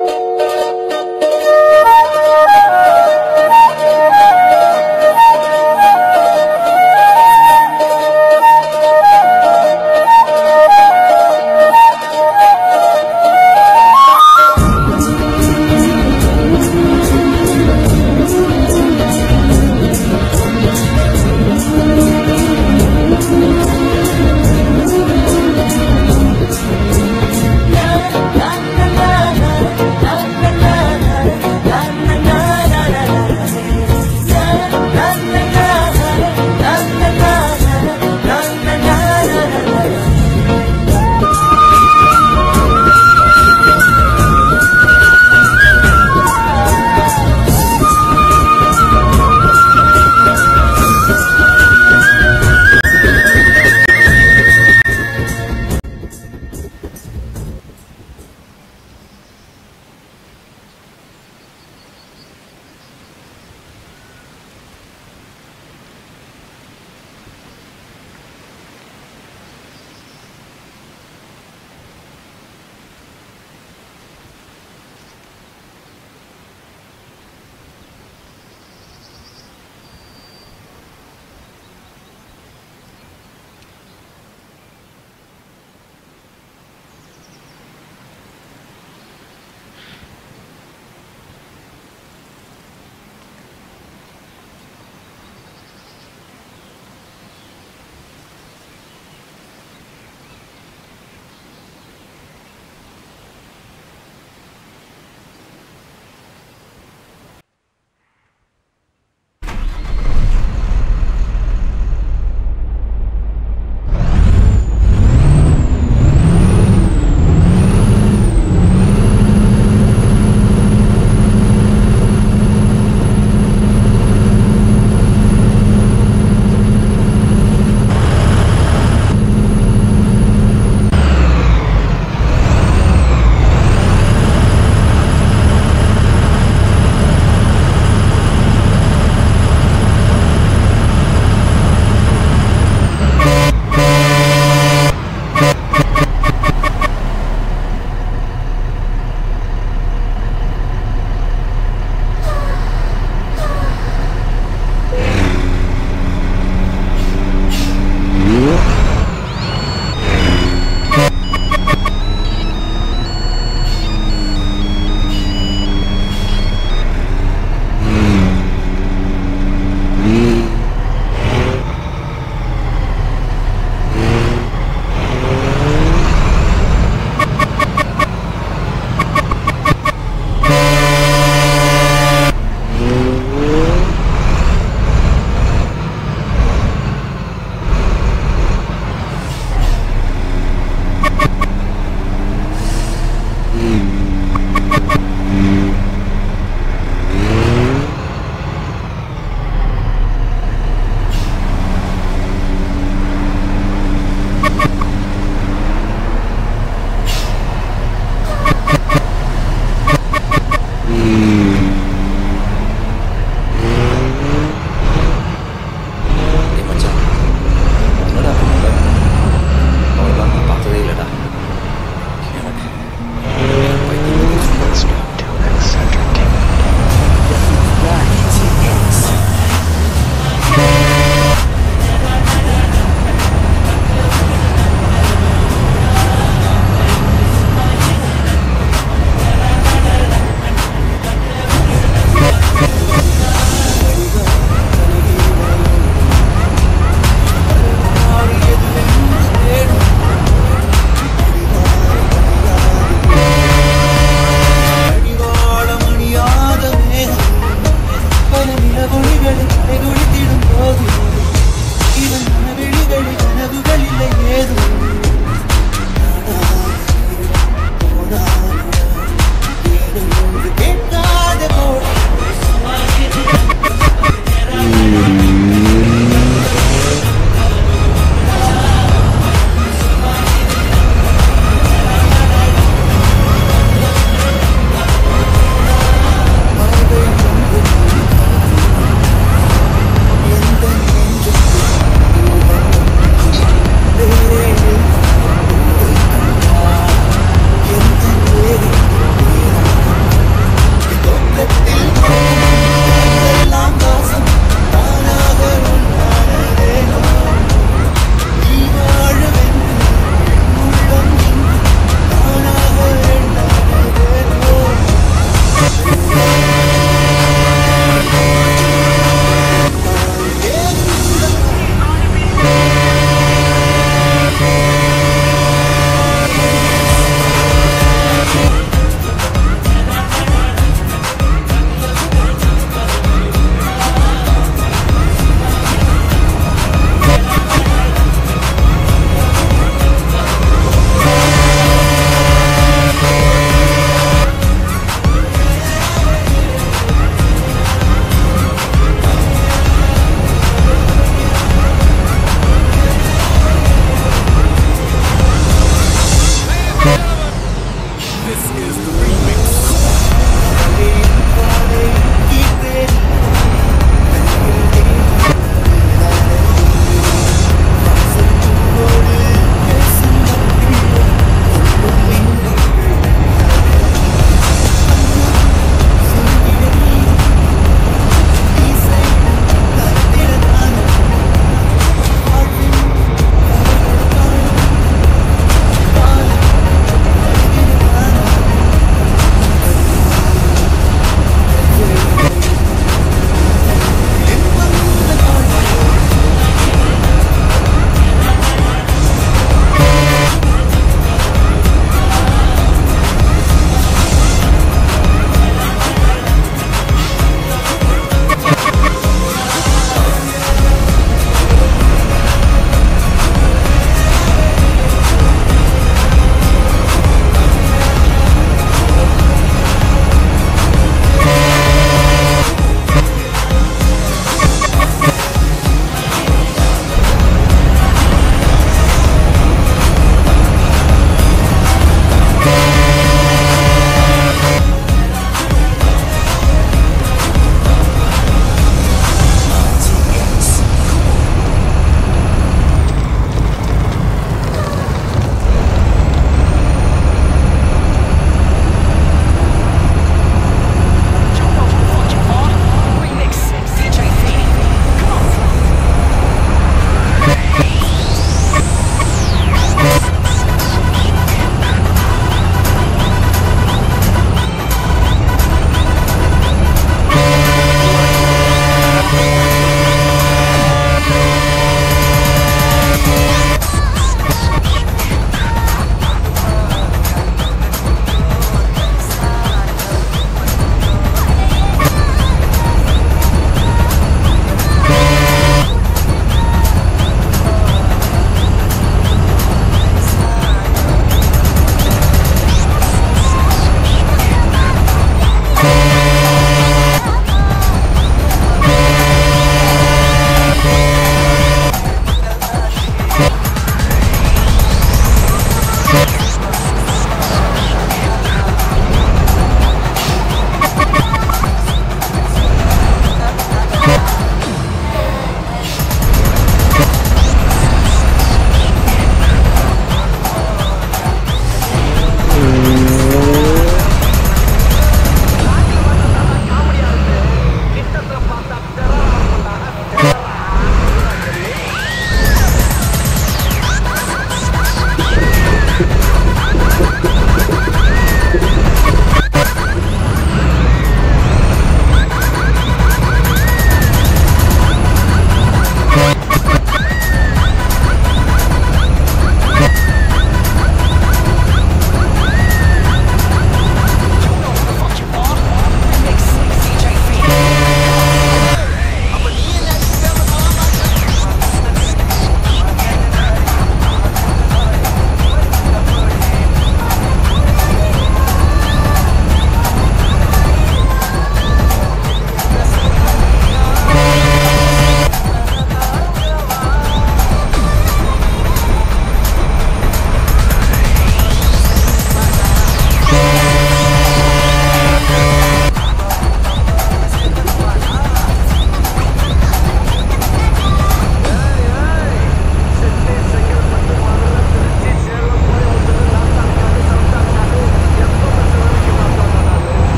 you